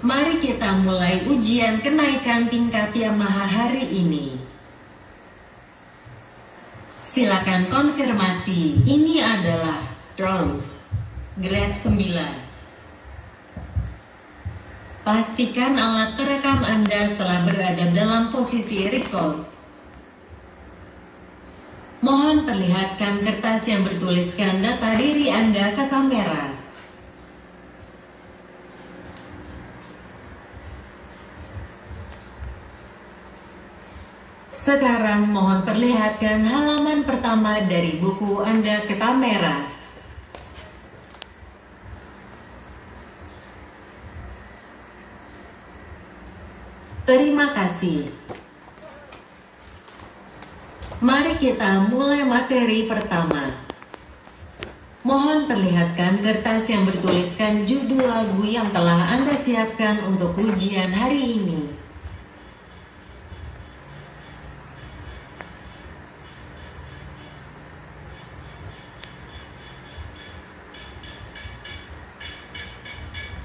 Mari kita mulai ujian kenaikan tingkat Yamaha hari ini. Silakan konfirmasi. Ini adalah drums grade 9. Pastikan alat terekam Anda telah berada dalam posisi record. Mohon perlihatkan kertas yang bertuliskan data diri Anda ke kamera. Sekarang mohon perlihatkan halaman pertama dari buku Anda ke kamera. Terima kasih. Mari kita mulai materi pertama. Mohon perlihatkan kertas yang bertuliskan judul lagu yang telah Anda siapkan untuk ujian hari ini.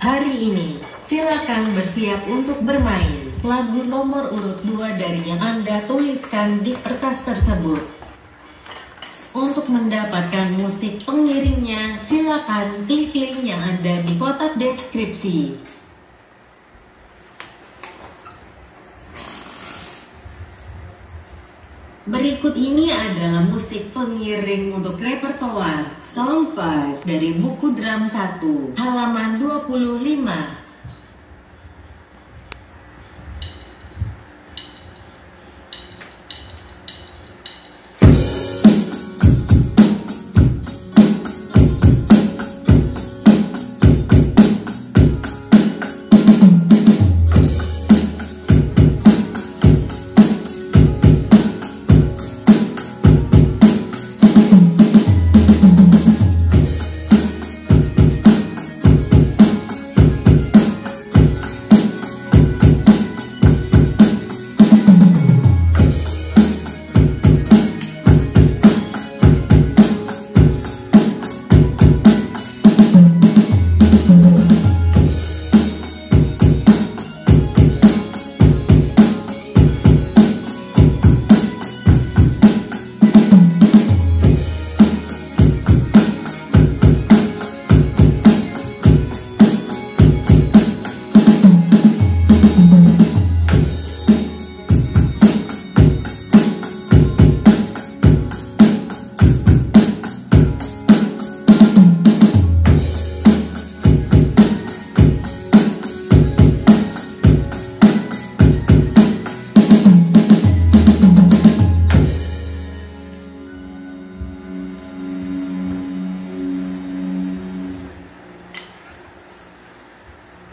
Hari ini, silakan bersiap untuk bermain. Lagu nomor urut 2 dari yang Anda tuliskan di kertas tersebut. Untuk mendapatkan musik pengiringnya, silakan klik link yang ada di kotak deskripsi. Berikut ini adalah musik pengiring untuk repertoar Song 5 dari buku drum 1 halaman 25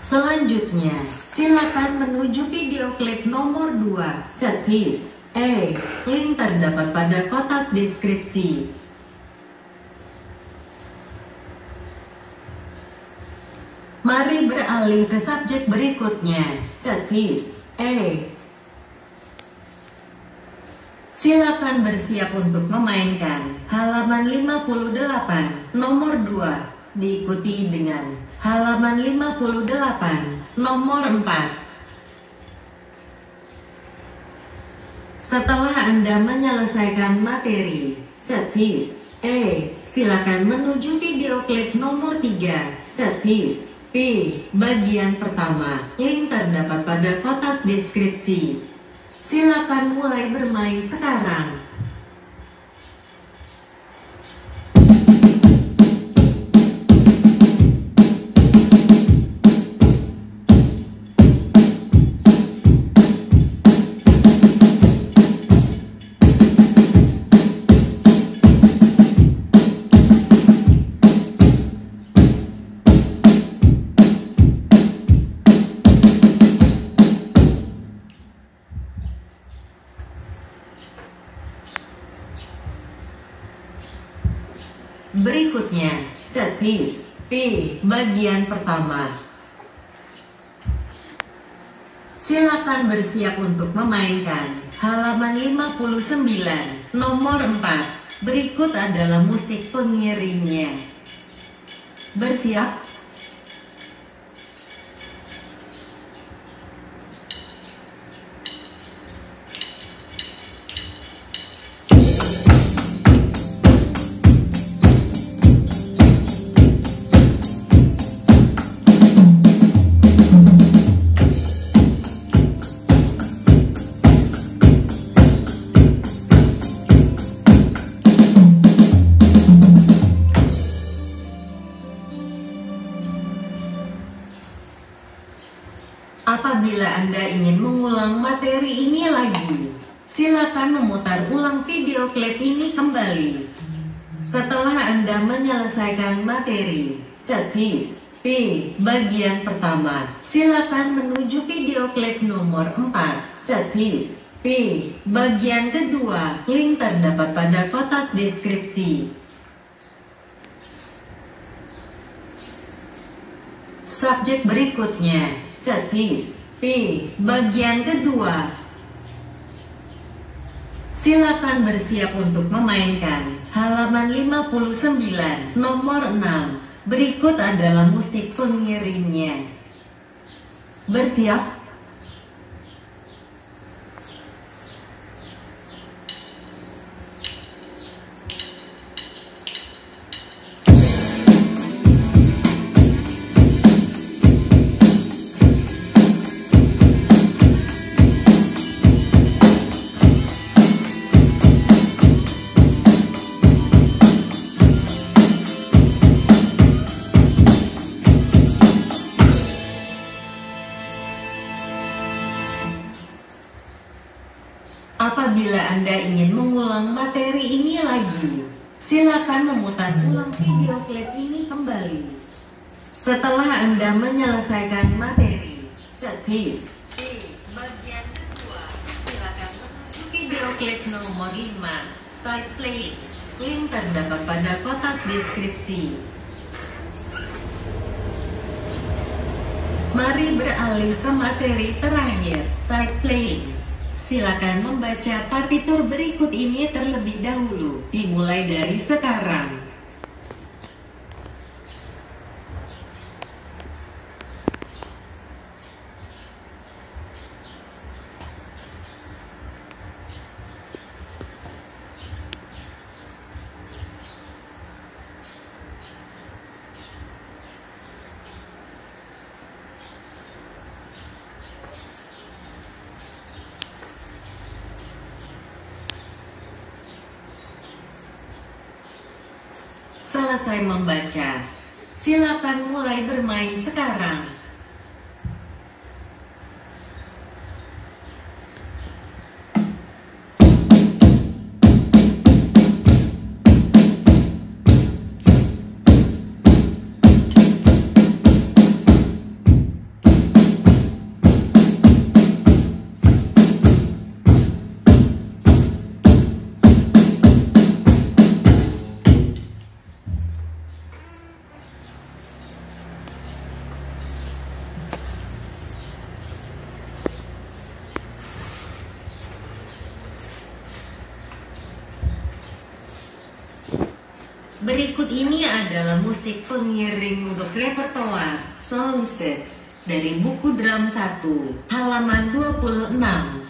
Selanjutnya, silakan menuju video klip nomor 2, set piece. E. Link terdapat pada kotak deskripsi. Mari beralih ke subjek berikutnya, set piece. E. Silakan bersiap untuk memainkan halaman 58, nomor 2, diikuti dengan halaman 58, nomor 4. Setelah Anda menyelesaikan materi, set piece, E, silakan menuju video klip nomor 3, set piece, P, bagian pertama, link terdapat pada kotak deskripsi. Silakan mulai bermain sekarang. Bagian pertama. Silakan bersiap untuk memainkan halaman 59, nomor 4. Berikut adalah musik pengiringnya. Bersiap? Anda ingin mengulang materi ini lagi, silakan memutar ulang video klip ini kembali. Setelah Anda menyelesaikan materi, set piece P, bagian pertama, silakan menuju video klip nomor 4, set piece P, bagian kedua, link terdapat pada kotak deskripsi. Subjek berikutnya, set piece P, bagian kedua. Silakan bersiap untuk memainkan halaman 59, nomor 6. Berikut adalah musik pengiringnya. Bersiap memutar ulang video klip ini kembali. Setelah Anda menyelesaikan materi, set piece, bagian kedua, silakan menuju video klip nomor 5, side play. Link terdapat pada kotak deskripsi. Mari beralih ke materi terakhir, side play. Silakan membaca partitur berikut ini terlebih dahulu, dimulai dari sekarang. Selesai membaca, silakan mulai bermain sekarang. Berikut ini adalah musik pengiring untuk repertoar Song 6 dari buku drum 1, halaman 26.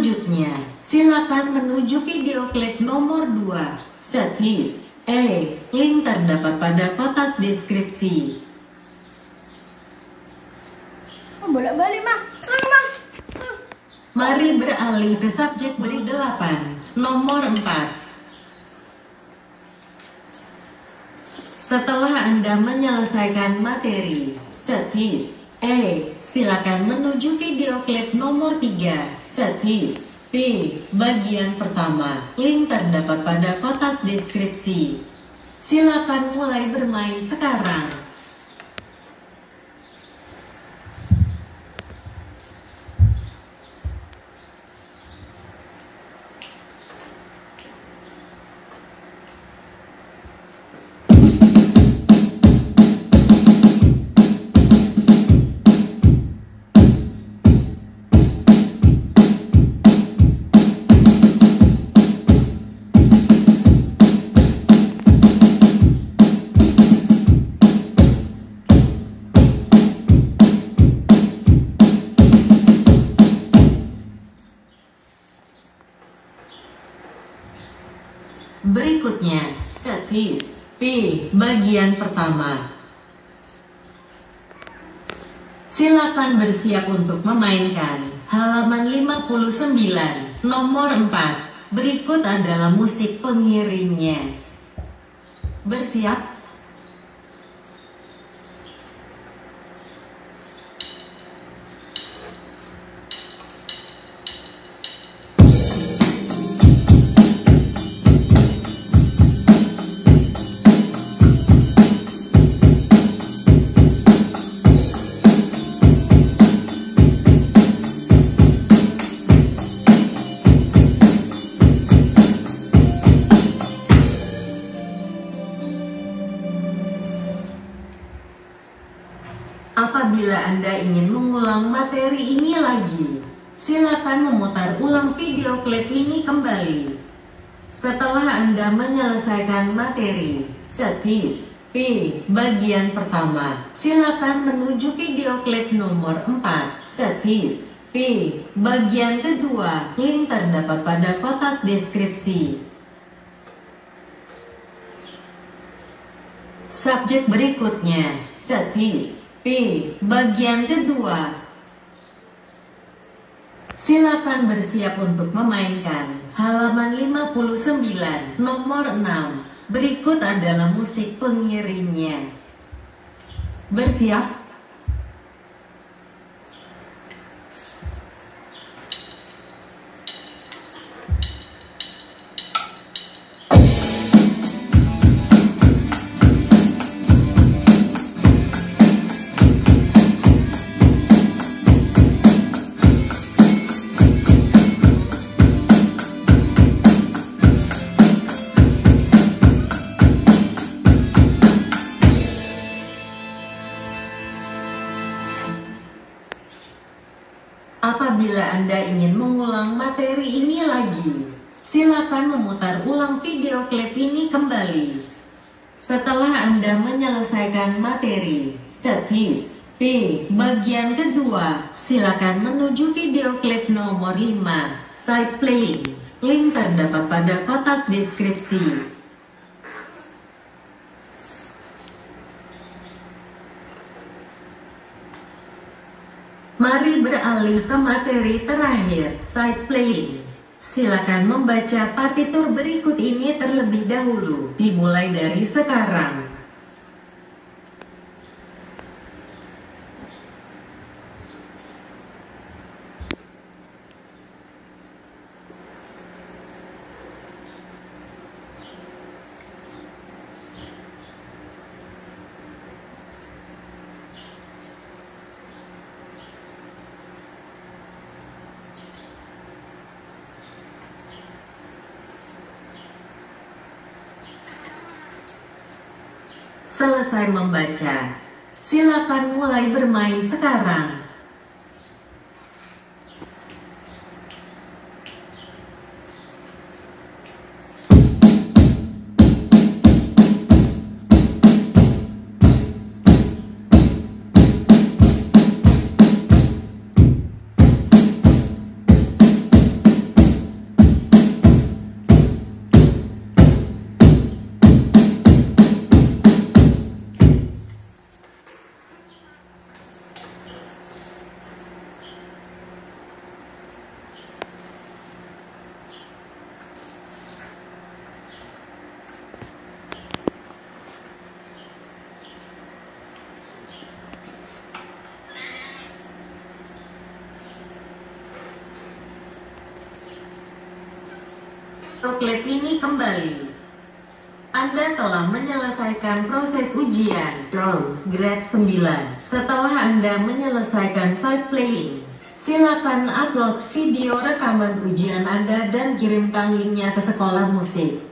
Selanjutnya, silakan menuju video klip nomor 2, Setlist. E. Link terdapat pada kotak deskripsi. Oh, bolak-balik, Mah. Ah. Mari beralih ke subjek beri 8, nomor 4. Setelah Anda menyelesaikan materi, setlist E. Silakan menuju video klip nomor 3, setlist P. Bagian pertama, link terdapat pada kotak deskripsi. Silakan mulai bermain sekarang. Bagian pertama. Silakan bersiap untuk memainkan halaman 59, nomor 4. Berikut adalah musik pengiringnya. Bersiap? Apabila Anda ingin mengulang materi ini lagi, silakan memutar ulang video klip ini kembali. Setelah Anda menyelesaikan materi, setlist P bagian pertama, silakan menuju video klip nomor 4, setlist P bagian kedua, link terdapat pada kotak deskripsi. Subjek berikutnya, setlist P. Bagian kedua. Silakan bersiap untuk memainkan halaman 59 nomor 6. Berikut adalah musik pengiringnya. Bersiap? Memutar ulang video klip ini kembali. Setelah Anda menyelesaikan materi, setlist P bagian kedua, silakan menuju video klip nomor 5, side playing. Link terdapat pada kotak deskripsi. Mari beralih ke materi terakhir, side playing. Silakan membaca partitur berikut ini terlebih dahulu, dimulai dari sekarang. Selesai membaca, silakan mulai bermain sekarang. Proklet ini kembali. Anda telah menyelesaikan proses ujian Drums Grade 9. Setelah Anda menyelesaikan side playing, silakan upload video rekaman ujian Anda dan kirimkan linknya ke sekolah musik.